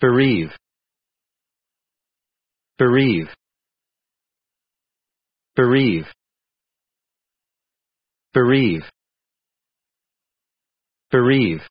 bereave. Bereave. Bereave. Bereave. Bereave.